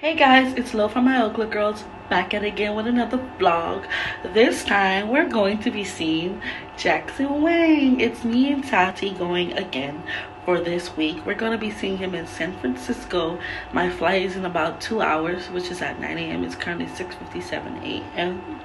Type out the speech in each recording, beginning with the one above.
Hey guys, it's Lo from MiaOkla Girls back at again with another vlog. This time we're going to be seeing Jackson Wang. It's me and Tati going again for this week. We're going to be seeing him in San Francisco. My flight is in about two hours, which is at 9 a.m. It's currently 6.57 a.m.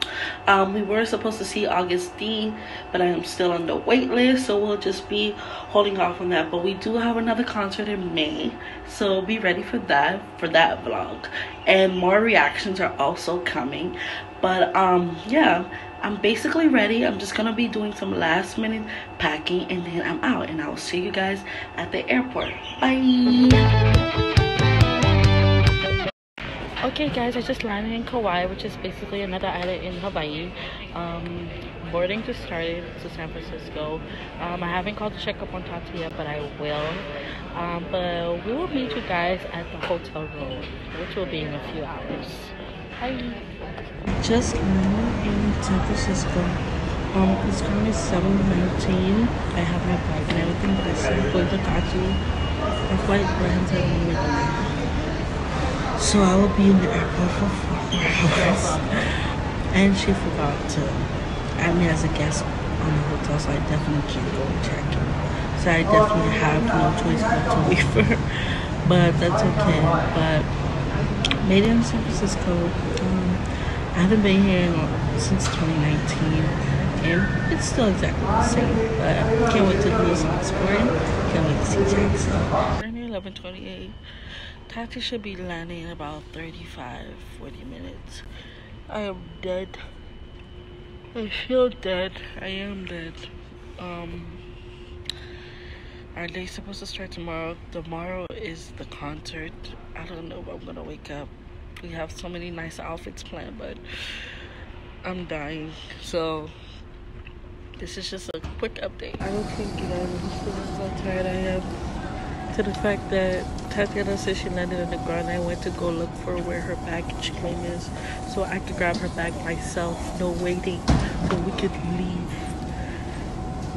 Um, we were supposed to see Agust D, but I am still on the wait list, so we'll just be holding off on that. But we do have another concert in May, so be ready for that, for that vlog. And more reactions are also coming. But um, yeah I'm basically ready. I'm just gonna be doing some last minute packing and then I'm out and I'll see you guys at the airport. Bye. Okay guys, I just landed in Kauai, which is basically another island in Hawaii. Um, boarding just started to San Francisco. Um, I haven't called to check up on Tati yet, but I will. Um, but we will meet you guys at the hotel room, which will be in a few hours. Bye. Just landed in San Francisco. Um, it's currently 7.19. I have my bag and everything, but I still going to Kachi. My flight lands at midnight. So I will be in the airport for four hours. And she forgot to add me as a guest on the hotel, so I definitely can't go check in. So I definitely have no choice but to leave her. But that's okay. But made it in San Francisco. Um, I haven't been here since 2019 and it's still exactly the same. But I can't wait to do some exploring. Can't wait to see Jackson. Currently 11:28. Tati should be landing in about 35, 40 minutes. I am dead. I feel dead. I am dead. Um, our day's supposed to start tomorrow. Tomorrow is the concert. I don't know if I'm gonna wake up. We have so many nice outfits planned, but I'm dying. So this is just a quick update. I don't think you guys understand how tired I am. To the fact that Tatiana said she landed on the ground. I went to go look for where her baggage claim is so I could grab her bag myself. No waiting. So we could leave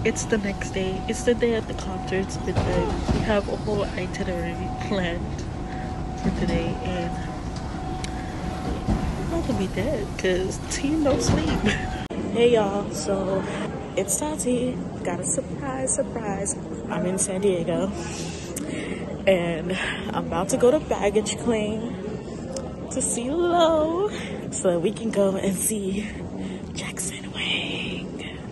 it's the next day. It's the day of the concert. It's. We have a whole itinerary planned for today, and I'm about to be dead because team don't sleep. hey y'all, so it's Tati. Got a surprise, surprise. I'm in San Diego, and I'm about to go to baggage claim to see Lo so we can go and see.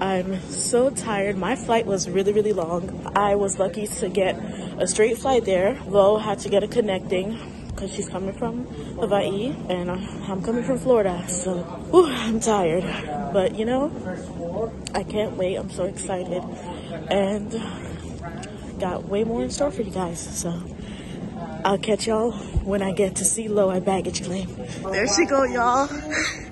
I'm so tired. My flight was really, really long. I was lucky to get a straight flight there. Lo had to get a connecting because she's coming from Hawaii and uh, I'm coming from Florida. So whew, I'm tired. But you know, I can't wait. I'm so excited. And got way more in store for you guys. So I'll catch y'all when I get to see Lo at baggage claim. There she go, y'all.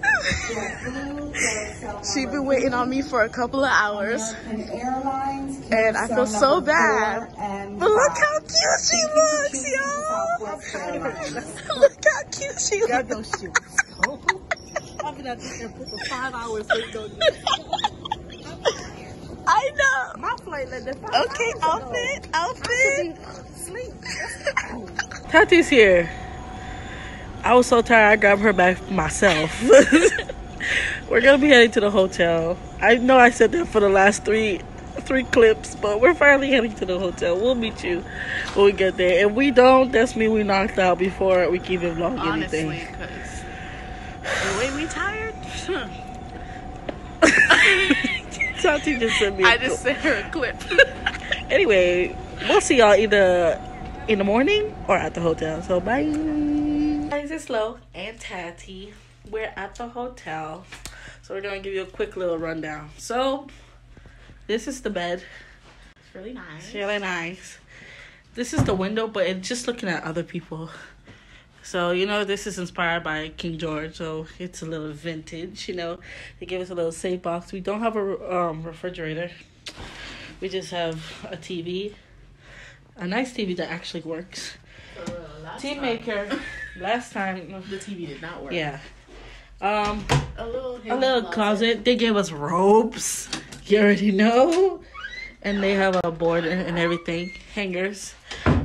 she been waiting on me for a couple of hours. And I feel so bad. But look how cute she looks, y'all. look how cute she looks. I'm gonna put for five hours I know. My flight let Okay, outfit, outfit. Sleep. Tati's here. I was so tired I grabbed her back myself. we're gonna be heading to the hotel. I know I said that for the last three three clips, but we're finally heading to the hotel. We'll meet you when we get there. If we don't, that's me we knocked out before we can even vlog Honestly, anything. Honestly, the way we tired. Tati just sent me. I just sent her a clip. anyway, we'll see y'all either in the morning or at the hotel. So bye. Guys, it's Lo and Tati. We're at the hotel. So we're gonna give you a quick little rundown. So this is the bed. It's really nice. It's really nice. This is the window, but it's just looking at other people. So, you know, this is inspired by King George, so it's a little vintage, you know. They give us a little safe box. We don't have a um, refrigerator. We just have a TV. A nice TV that actually works. TV maker. last time the TV did not work. Yeah. Um, a little, a little closet. closet. They gave us robes. You already know. And they have a board and, and everything, hangers.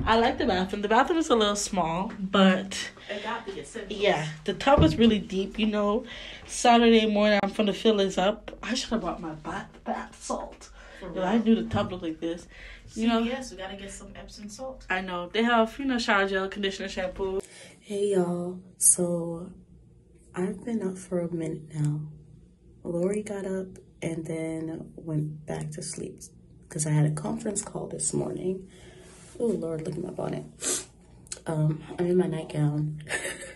I like the bathroom. The bathroom is a little small, but yeah, the tub is really deep. You know, Saturday morning I'm gonna fill this up. I should have brought my bath bath salt. If I knew the tub looked like this. You know, yes, we gotta get some Epsom salt. I know they have you know shower gel, conditioner, shampoo. Hey y'all, so I've been up for a minute now. Lori got up and then went back to sleep because I had a conference call this morning. Oh Lord, look at my bonnet. Um, I'm in my nightgown,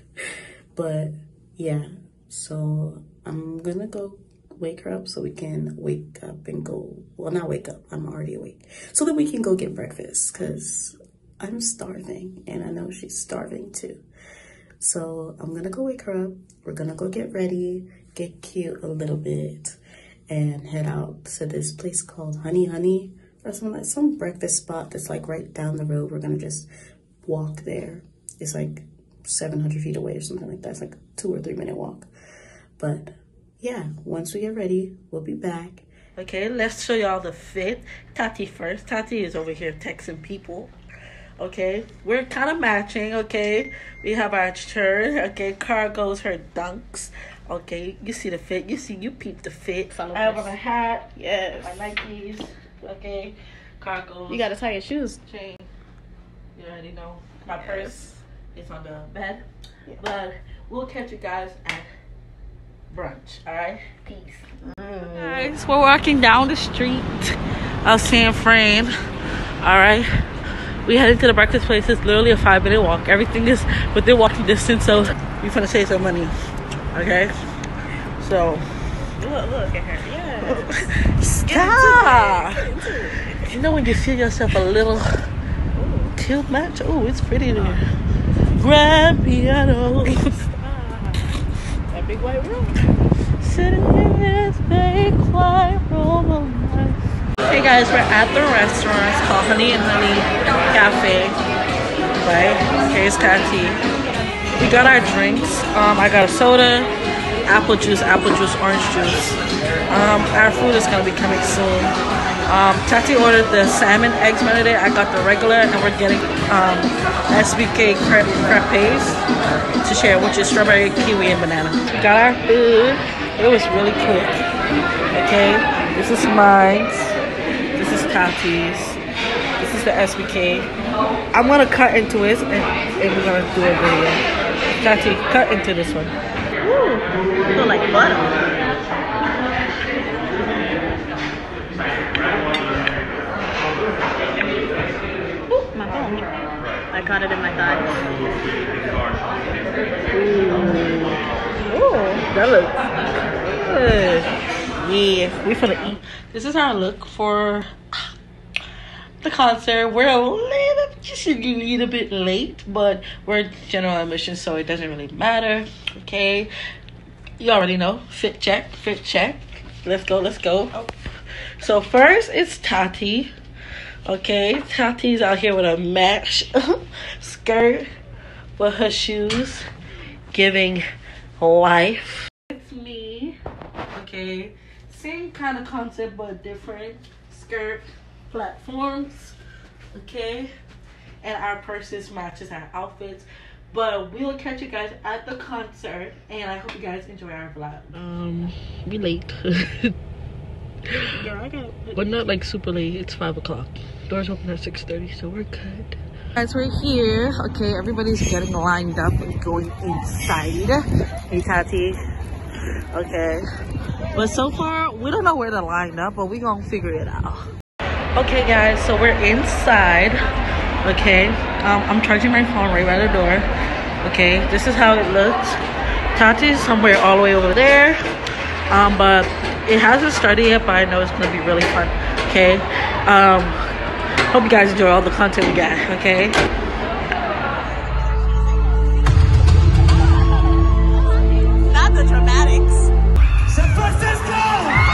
but yeah. So I'm gonna go wake her up so we can wake up and go. Well, not wake up. I'm already awake, so that we can go get breakfast because I'm starving and I know she's starving too. So I'm gonna go wake her up. We're gonna go get ready, get cute a little bit, and head out to this place called Honey Honey or some like some breakfast spot that's like right down the road. We're gonna just walk there. It's like 700 feet away or something like that. It's like two or three minute walk. But yeah, once we get ready, we'll be back. Okay, let's show y'all the fit. Tati first. Tati is over here texting people okay? We're kind of matching okay? We have our shirt okay? Cargoes her dunks okay? You see the fit you see you peep the fit. Follow i have on a hat yes. My nikes okay? Cargoes you gotta tie your shoes. Chain. You already know. My yes. purse is on the bed. Yeah. but we'll catch you guys at brunch all right peace. Mm. guys we're walking down the street of san fran all right we headed to the breakfast place. It's literally a five minute walk. Everything is within walking distance, so we're gonna save some money. Okay? So look, look at her. Yeah. Stop. You know when you feel yourself a little Ooh. too much? Oh, it's pretty there. Grand piano. that big white room. Sitting in this big white room Hey guys, we're at the restaurant. It's called Honey and Honey Cafe. Right? Here's Tati. We got our drinks. Um, I got a soda, apple juice, apple juice, orange juice. Um, our food is gonna be coming soon. Um, Tati ordered the salmon eggs marinade. I got the regular, and we're getting um, SBK crepe crepes to share, which is strawberry, kiwi, and banana. We got our food. It was really quick. Okay, this is mine. Tati's. This is the SBK. I'm gonna cut into it and, and we're gonna do a video. Tati, cut into this one. Ooh, feel like butter. Ooh, my phone. I caught it in my thigh. Ooh, Ooh that looks good. Yeah, we finna eat. This is our look for the concert. We're a little, just a little bit late, but we're general admission, so it doesn't really matter. Okay, you already know. Fit check, fit check. Let's go, let's go. Oh. So first it's Tati. Okay, Tati's out here with a match skirt with her shoes, giving life. It's me. Okay, same kind of concept but different skirt platforms, okay? And our purses matches our outfits. But we'll catch you guys at the concert, and I hope you guys enjoy our vlog. Um, we late. yeah, I got. But not like super late. It's five o'clock. Doors open at six thirty, so we're good. Guys, we're here. Okay, everybody's getting lined up and going inside. Hey, Tati. Okay. But so far, we don't know where to line up, but we gonna figure it out. Okay guys so we're inside okay? Um, i'm charging my phone right by the door okay? This is how it looks. Tati's somewhere all the way over there um, but it hasn't started yet but i know it's gonna be really fun okay? Um, hope you guys enjoy all the content we got okay Okay, the dramatics. San Francisco!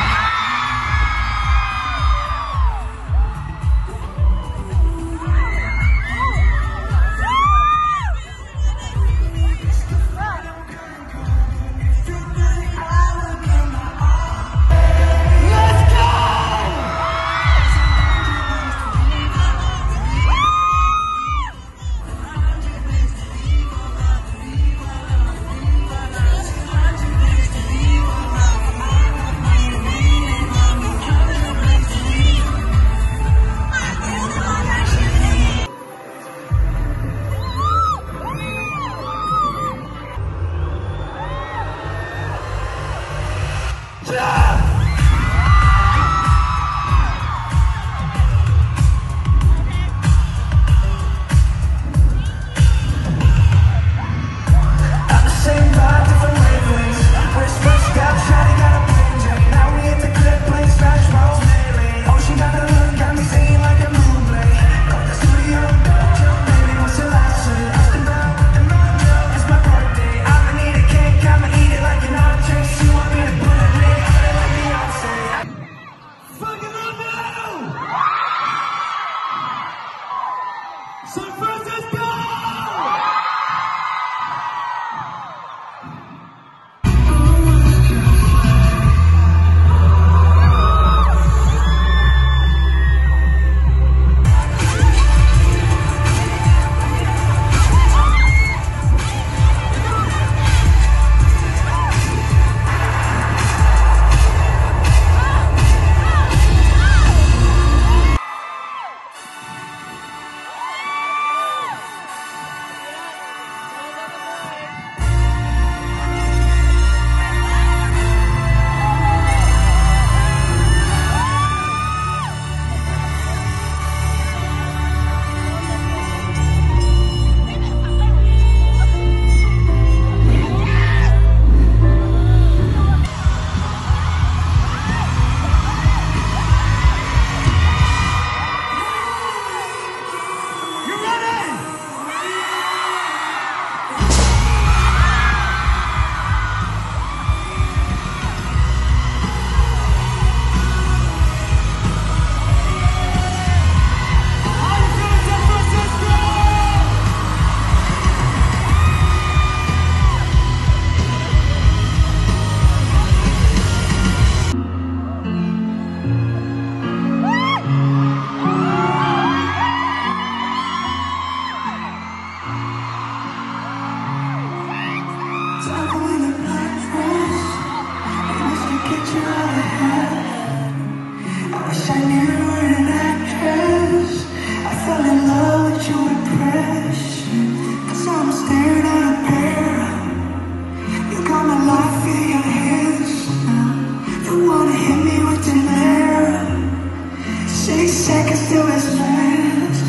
can still as fast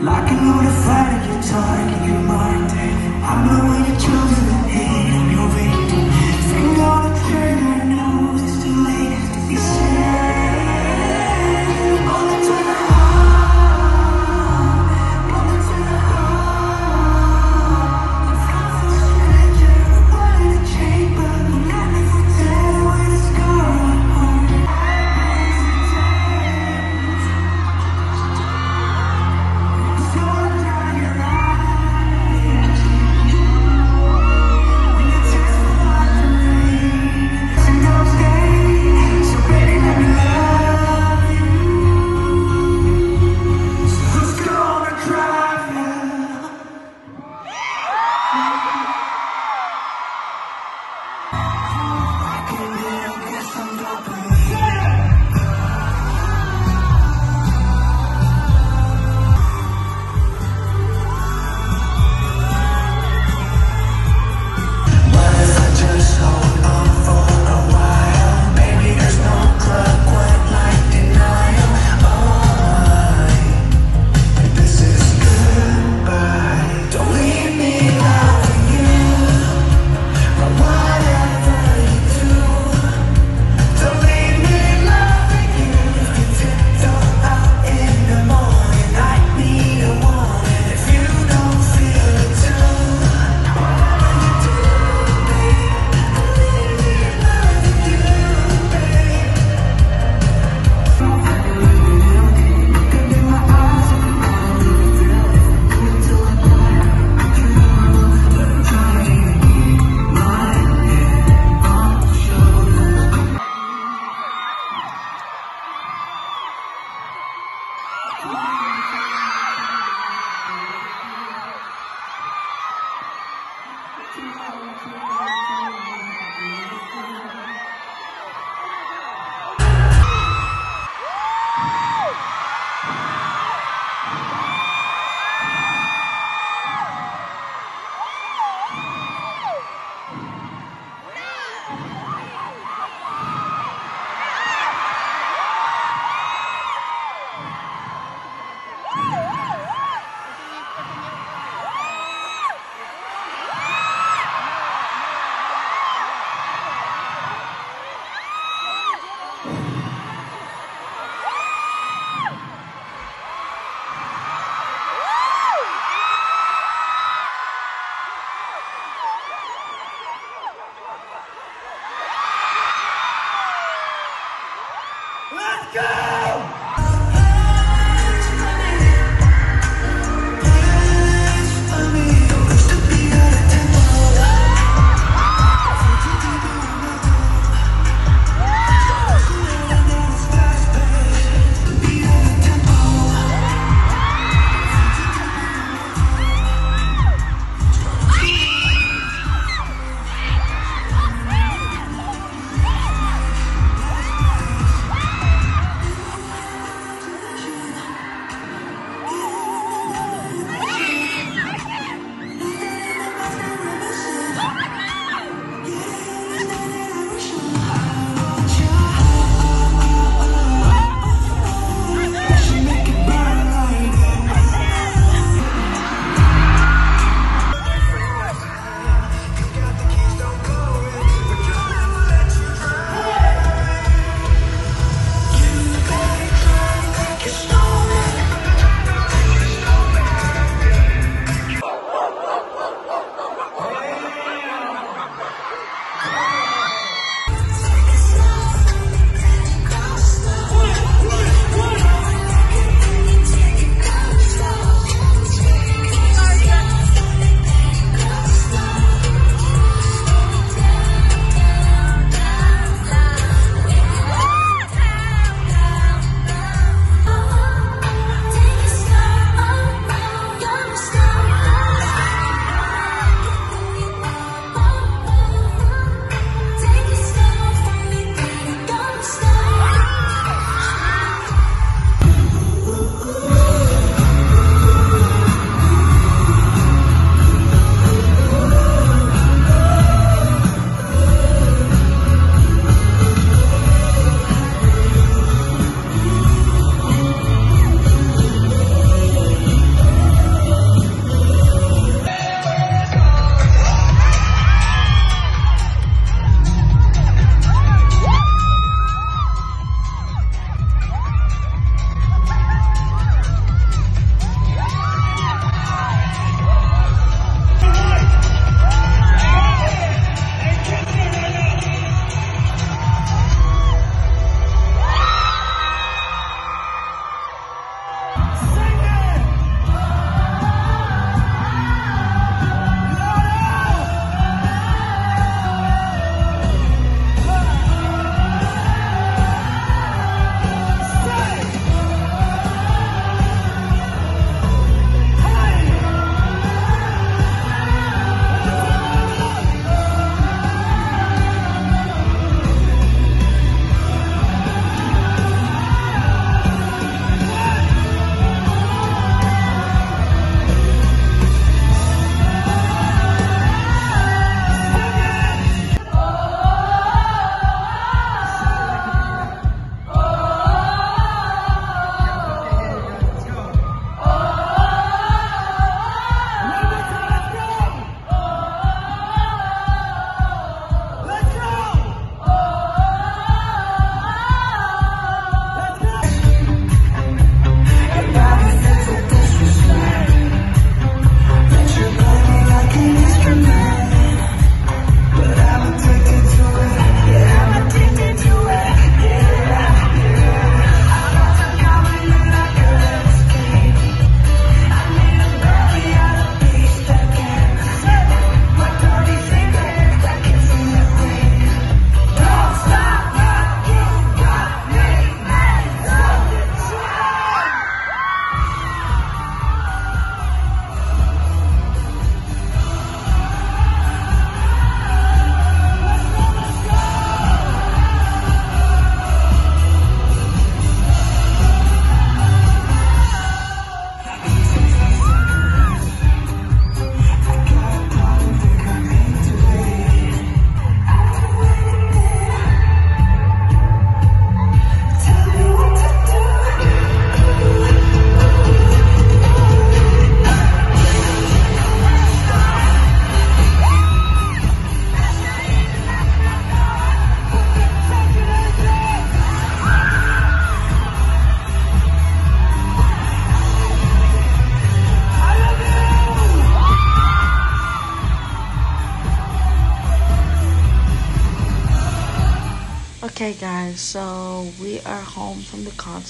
Like a older fighter, you're targeting your mind. I'm the one you choose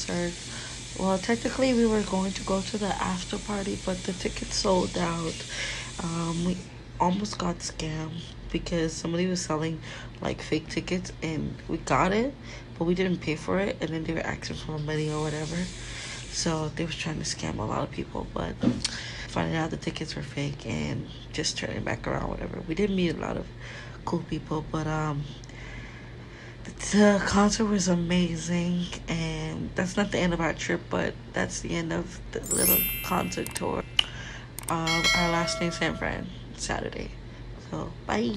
concert. Well, technically, we were going to go to the after party, but the tickets sold out. Um, we almost got scammed because somebody was selling like fake tickets and we got it, but we didn't pay for it, and then they were asking for money or whatever. So they was trying to scam a lot of people, but finding out the tickets were fake and just turning back around, whatever. We didn't meet a lot of cool people, but um the concert was amazing and that's not the end of our trip but that's the end of the little concert tour. Um our last day san fran saturday. So bye